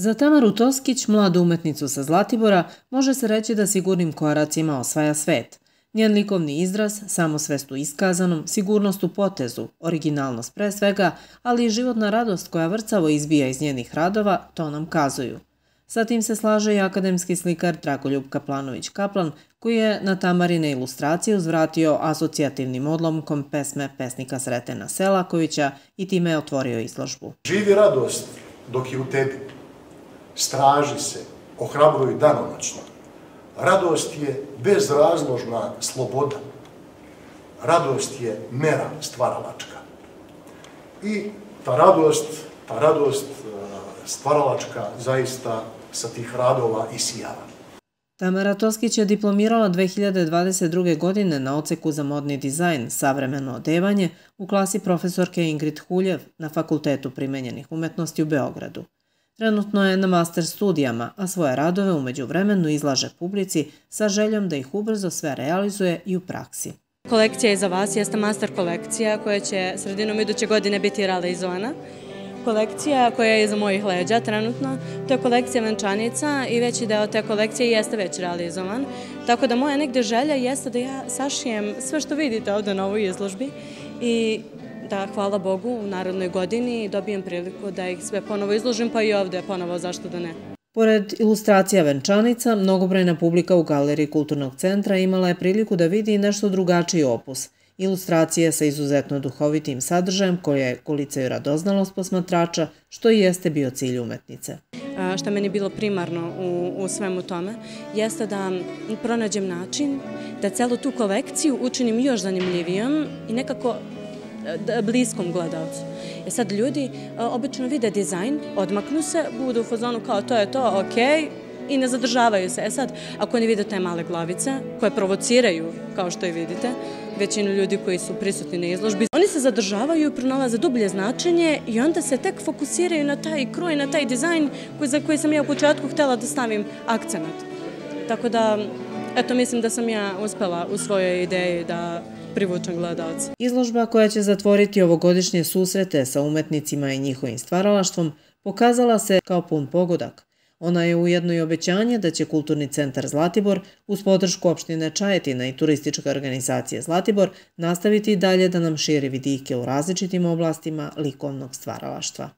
Za Tamaru Toskić, mladu umetnicu sa Zlatibora, može se reći da sigurnim koracima osvaja svet. Njen likovni izraz, samosvest u iskazanom, sigurnost u potezu, originalnost pre svega, ali i životna radost koja vrcavo izbija iz njenih radova, to nam kazuju. Sa tim se slaže i akademski slikar Dragoljub Kaplanović-Kaplan, koji je na Tamarine ilustracije uzvratio asocijativnim odlomkom pesme pesnika Sretena Selakovića i time je otvorio izložbu. Živi radost dok je u tebi straži se, ohrabruj danonoćno. Radost je bezrazložna sloboda. Radost je mera stvaralačka. I ta radost, ta radost e, stvaralačka zaista sa tih radova isijava. Tamara Toskić je diplomirala 2022. godine na oceku za modni dizajn, savremeno odevanje u klasi profesorke Ingrid Huljev na Fakultetu primenjenih umetnosti u Beogradu. Trenutno je na master studijama, a svoje radove umeđu vremenu izlaže publici sa željom da ih ubrzo sve realizuje i u praksi. Kolekcija iza vas jeste master kolekcija koja će sredinom iduće godine biti realizovana. Kolekcija koja je iza mojih leđa trenutno, to je kolekcija venčanica i veći deo te kolekcije jeste već realizovan. Tako da moja negde želja jeste da ja sašijem sve što vidite ovde na ovoj izložbi i da, hvala Bogu, u narodnoj godini dobijem priliku da ih sve ponovo izložim, pa i ovde ponovo, zašto da ne. Pored ilustracija venčanica, mnogobrojna publika u Galeriji Kulturnog centra imala je priliku da vidi nešto drugačiji opus. Ilustracije sa izuzetno duhovitim sadržajem koje je kulicaju radoznalost posmatrača, što i jeste bio cilj umetnice. Šta meni bilo primarno u, u svemu tome, jeste da pronađem način da celu tu kolekciju učinim još zanimljivijom i nekako bliskom gledalcu. E sad ljudi e, obično vide dizajn, odmaknu se, budu u fazonu kao to je to, ok, i ne zadržavaju se. E sad, ako oni vide te male glavice, koje provociraju, kao što i vidite, većinu ljudi koji su prisutni na izložbi, oni se zadržavaju pronalaze dublje značenje i onda se tek fokusiraju na taj kroj, na taj dizajn koji, za koji sam ja u početku htela da stavim akcenat. Tako da, eto, mislim da sam ja uspela u svojoj ideji da privučan gledalac. Izložba koja će zatvoriti ovogodišnje susrete sa umetnicima i njihovim stvaralaštvom pokazala se kao pun pogodak. Ona je ujedno i obećanje da će Kulturni centar Zlatibor uz podršku opštine Čajetina i turističke organizacije Zlatibor nastaviti dalje da nam širi vidike u različitim oblastima likovnog stvaralaštva.